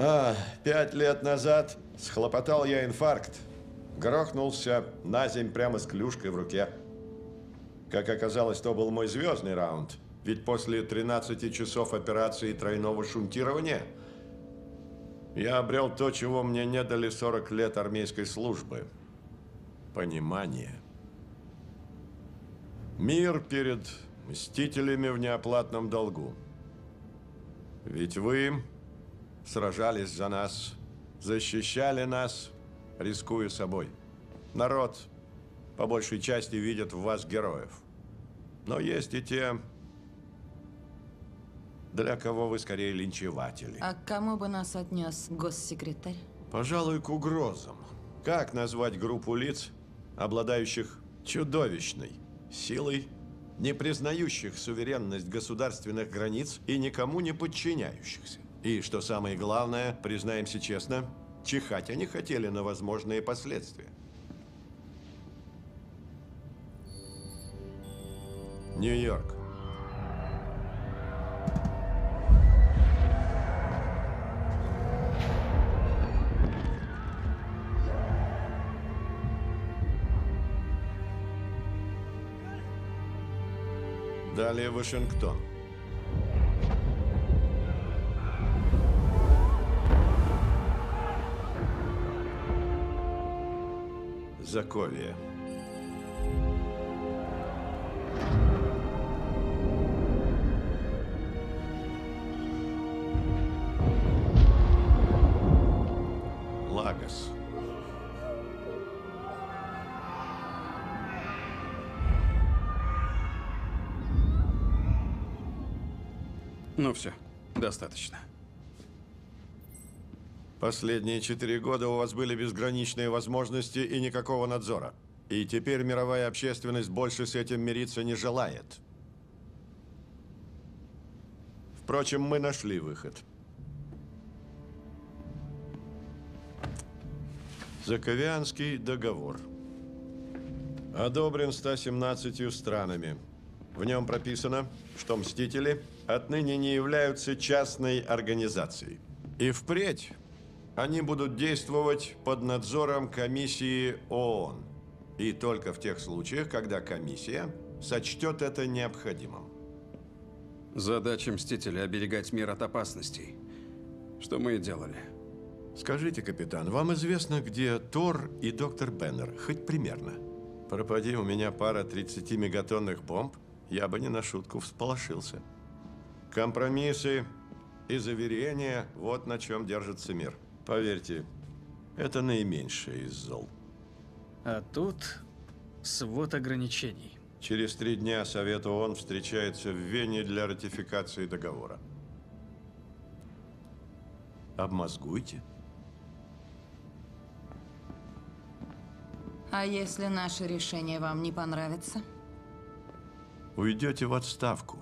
А, пять лет назад схлопотал я инфаркт. Грохнулся на земь прямо с клюшкой в руке. Как оказалось, то был мой звездный раунд. Ведь после 13 часов операции тройного шунтирования я обрел то, чего мне не дали 40 лет армейской службы. Понимание. Мир перед мстителями в неоплатном долгу. Ведь вы сражались за нас, защищали нас, рискуя собой. Народ по большей части видит в вас героев. Но есть и те, для кого вы скорее линчеватели. А к кому бы нас отнес госсекретарь? Пожалуй, к угрозам. Как назвать группу лиц, обладающих чудовищной силой, не признающих суверенность государственных границ и никому не подчиняющихся? И, что самое главное, признаемся честно, чихать они хотели на возможные последствия. Нью-Йорк. Далее Вашингтон. Заковье. Лагос. Ну все, достаточно. Последние четыре года у вас были безграничные возможности и никакого надзора. И теперь мировая общественность больше с этим мириться не желает. Впрочем, мы нашли выход. Заковианский договор. Одобрен 117 странами. В нем прописано, что «Мстители» отныне не являются частной организацией. И впредь они будут действовать под надзором комиссии ООН. И только в тех случаях, когда комиссия сочтет это необходимым. Задача Мстителя – оберегать мир от опасностей. Что мы и делали. Скажите, капитан, вам известно, где Тор и доктор Беннер? Хоть примерно. Пропади у меня пара 30-мегатонных бомб, я бы не на шутку всполошился. Компромиссы и заверения – вот на чем держится мир. Поверьте, это наименьшее из зол. А тут свод ограничений. Через три дня Совет ООН встречается в Вене для ратификации договора. Обмозгуйте. А если наше решение вам не понравится? Уйдете в отставку.